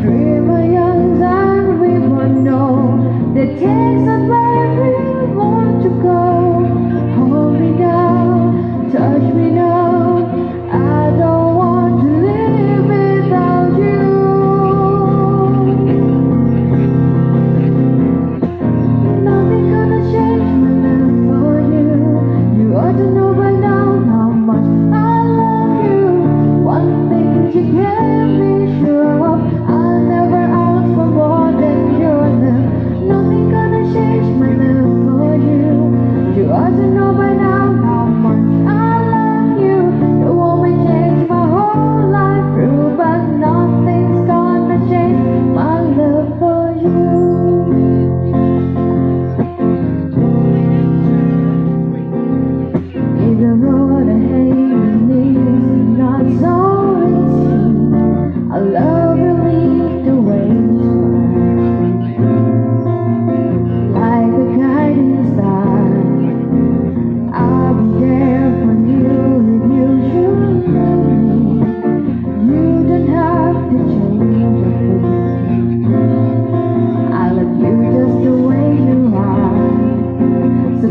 dream. doesn't I love you just the way you are. So